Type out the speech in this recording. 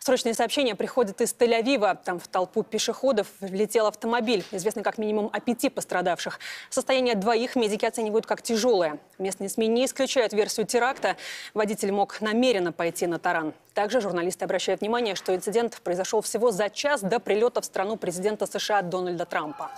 Срочные сообщения приходят из Тель-Авива. Там в толпу пешеходов влетел автомобиль. Известно как минимум о пяти пострадавших. Состояние двоих медики оценивают как тяжелое. Местные СМИ не исключают версию теракта. Водитель мог намеренно пойти на таран. Также журналисты обращают внимание, что инцидент произошел всего за час до прилета в страну президента США Дональда Трампа.